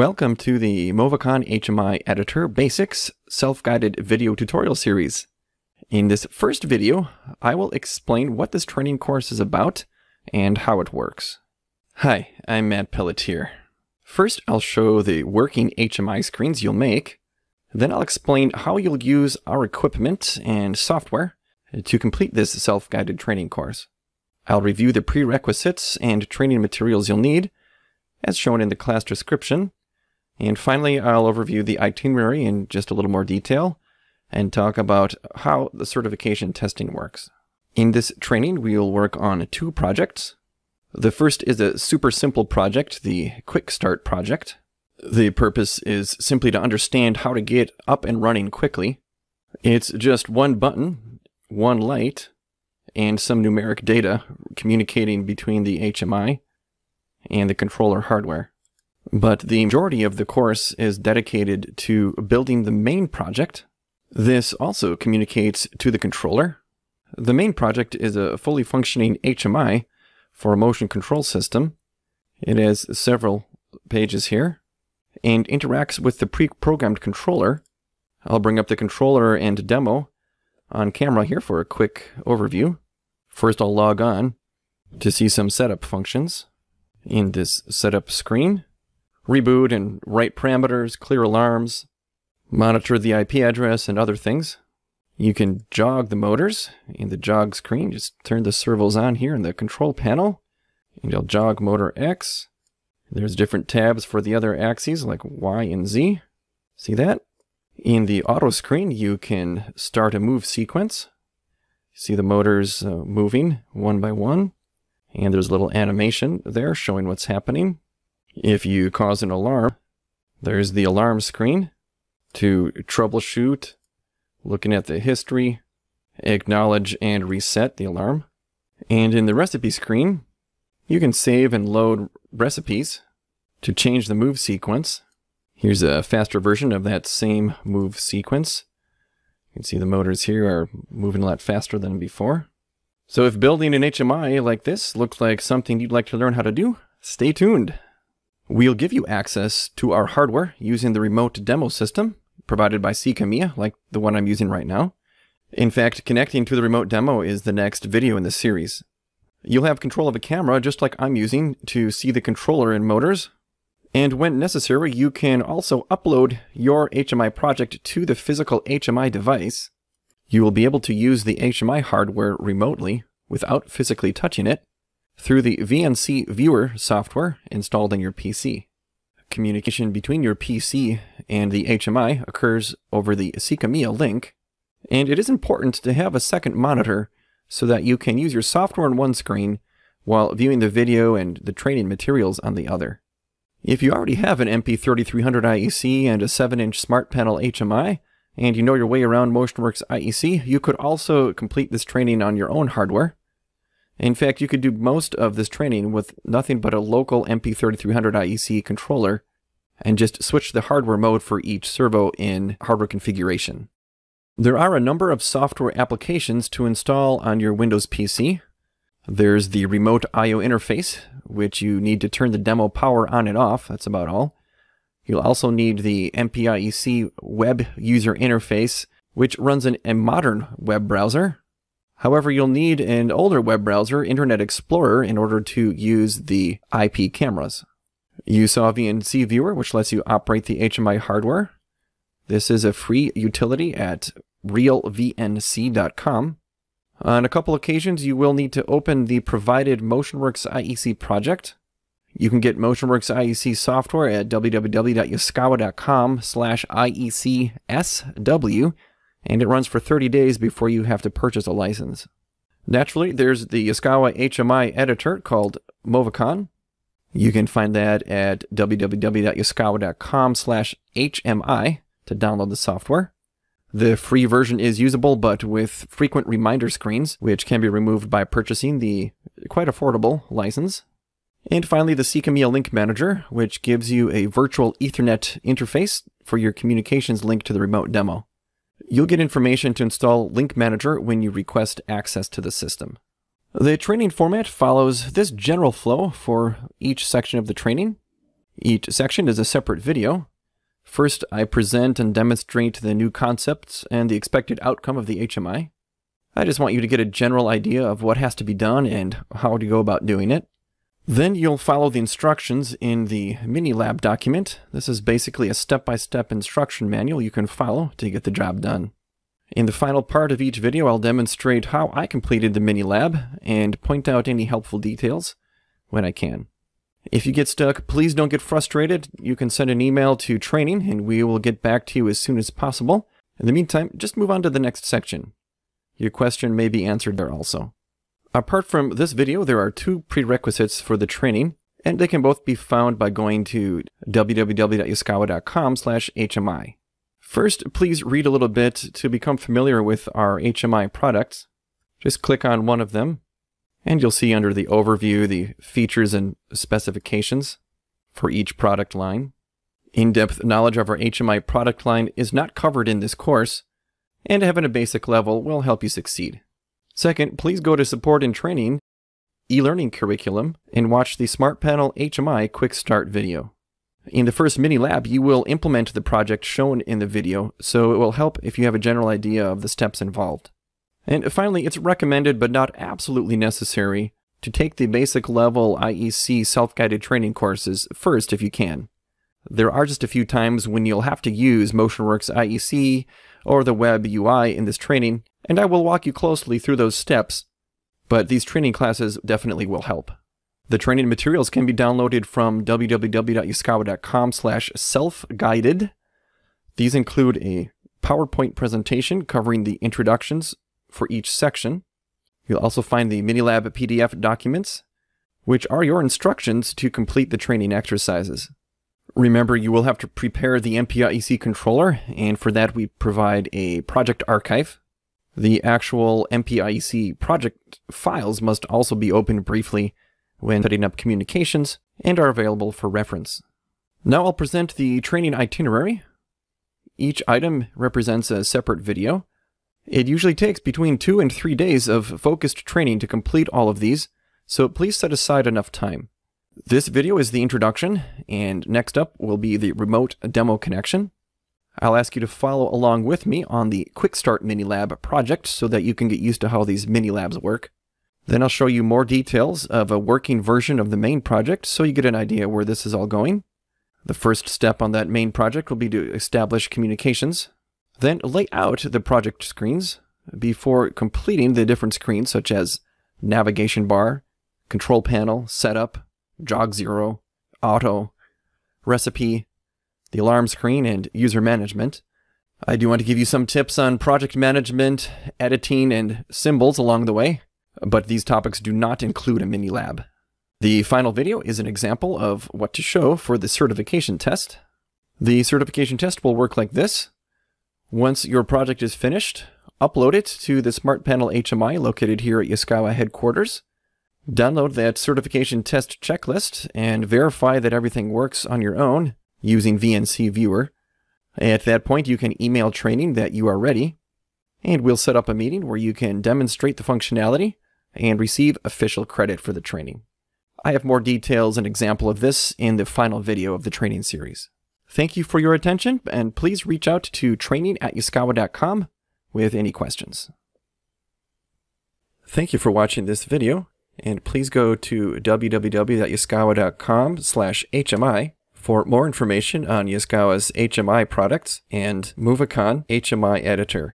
Welcome to the Movicon HMI Editor Basics Self-Guided Video Tutorial Series. In this first video, I will explain what this training course is about and how it works. Hi, I'm Matt Pelletier. First, I'll show the working HMI screens you'll make. Then I'll explain how you'll use our equipment and software to complete this self-guided training course. I'll review the prerequisites and training materials you'll need, as shown in the class description, and finally, I'll overview the itinerary in just a little more detail and talk about how the certification testing works. In this training, we'll work on two projects. The first is a super simple project, the Quick Start project. The purpose is simply to understand how to get up and running quickly. It's just one button, one light, and some numeric data communicating between the HMI and the controller hardware. But the majority of the course is dedicated to building the main project. This also communicates to the controller. The main project is a fully functioning HMI for a motion control system. It has several pages here and interacts with the pre-programmed controller. I'll bring up the controller and demo on camera here for a quick overview. First I'll log on to see some setup functions in this setup screen reboot and write parameters, clear alarms, monitor the IP address and other things. You can jog the motors in the jog screen. Just turn the servos on here in the control panel. And you'll jog motor X. There's different tabs for the other axes like Y and Z. See that? In the auto screen, you can start a move sequence. See the motors uh, moving one by one. And there's a little animation there showing what's happening. If you cause an alarm, there's the alarm screen to troubleshoot, looking at the history, acknowledge and reset the alarm. And in the recipe screen, you can save and load recipes to change the move sequence. Here's a faster version of that same move sequence. You can see the motors here are moving a lot faster than before. So if building an HMI like this looks like something you'd like to learn how to do, stay tuned. We'll give you access to our hardware using the remote demo system provided by Secomea, like the one I'm using right now. In fact, connecting to the remote demo is the next video in the series. You'll have control of a camera just like I'm using to see the controller and motors. And when necessary, you can also upload your HMI project to the physical HMI device. You will be able to use the HMI hardware remotely without physically touching it through the VNC Viewer software installed on your PC. Communication between your PC and the HMI occurs over the Secomea link, and it is important to have a second monitor so that you can use your software on one screen while viewing the video and the training materials on the other. If you already have an MP3300 IEC and a 7-inch Smart Panel HMI, and you know your way around MotionWorks IEC, you could also complete this training on your own hardware. In fact, you could do most of this training with nothing but a local MP3300 IEC controller and just switch the hardware mode for each servo in hardware configuration. There are a number of software applications to install on your Windows PC. There's the remote I.O. interface, which you need to turn the demo power on and off, that's about all. You'll also need the MPIEC web user interface, which runs in a modern web browser, However, you'll need an older web browser, Internet Explorer, in order to use the IP cameras. You saw VNC Viewer, which lets you operate the HMI hardware. This is a free utility at realvnc.com. On a couple occasions, you will need to open the provided MotionWorks IEC project. You can get MotionWorks IEC software at www.yaskawa.com slash IECSW and it runs for 30 days before you have to purchase a license. Naturally, there's the Yaskawa HMI editor called Movicon. You can find that at www.yaskawa.com slash HMI to download the software. The free version is usable, but with frequent reminder screens, which can be removed by purchasing the quite affordable license. And finally, the Secomea Link Manager, which gives you a virtual Ethernet interface for your communications link to the remote demo. You'll get information to install Link Manager when you request access to the system. The training format follows this general flow for each section of the training. Each section is a separate video. First, I present and demonstrate the new concepts and the expected outcome of the HMI. I just want you to get a general idea of what has to be done and how to go about doing it. Then you'll follow the instructions in the mini-lab document. This is basically a step-by-step -step instruction manual you can follow to get the job done. In the final part of each video, I'll demonstrate how I completed the mini-lab and point out any helpful details when I can. If you get stuck, please don't get frustrated. You can send an email to training and we will get back to you as soon as possible. In the meantime, just move on to the next section. Your question may be answered there also. Apart from this video, there are two prerequisites for the training, and they can both be found by going to www.yaskawa.com slash HMI. First, please read a little bit to become familiar with our HMI products. Just click on one of them, and you'll see under the overview the features and specifications for each product line. In-depth knowledge of our HMI product line is not covered in this course, and having a basic level will help you succeed. Second, please go to Support and Training, e-learning curriculum, and watch the Smart Panel HMI Quick Start video. In the first mini lab, you will implement the project shown in the video, so it will help if you have a general idea of the steps involved. And finally, it's recommended but not absolutely necessary to take the basic level IEC self-guided training courses first if you can. There are just a few times when you'll have to use MotionWorks IEC or the Web UI in this training, and I will walk you closely through those steps, but these training classes definitely will help. The training materials can be downloaded from www.yaskawa.com slash self-guided. These include a PowerPoint presentation covering the introductions for each section. You'll also find the Minilab PDF documents, which are your instructions to complete the training exercises. Remember, you will have to prepare the MPIEC controller, and for that we provide a project archive. The actual MPIEC project files must also be opened briefly when setting up communications and are available for reference. Now I'll present the training itinerary. Each item represents a separate video. It usually takes between two and three days of focused training to complete all of these, so please set aside enough time. This video is the introduction, and next up will be the remote demo connection. I'll ask you to follow along with me on the Quick Start Mini Lab project so that you can get used to how these mini labs work. Then I'll show you more details of a working version of the main project so you get an idea where this is all going. The first step on that main project will be to establish communications, then lay out the project screens before completing the different screens such as navigation bar, control panel, setup, jog zero, auto, recipe, the alarm screen, and user management. I do want to give you some tips on project management, editing, and symbols along the way, but these topics do not include a mini lab. The final video is an example of what to show for the certification test. The certification test will work like this. Once your project is finished, upload it to the Smart Panel HMI located here at Yaskawa headquarters. Download that certification test checklist and verify that everything works on your own using VNC Viewer. At that point, you can email training that you are ready, and we'll set up a meeting where you can demonstrate the functionality and receive official credit for the training. I have more details and example of this in the final video of the training series. Thank you for your attention, and please reach out to training at yaskawa.com with any questions. Thank you for watching this video, and please go to www.yaskawa.com slash HMI for more information on Yaskawa's HMI products and Movicon HMI editor.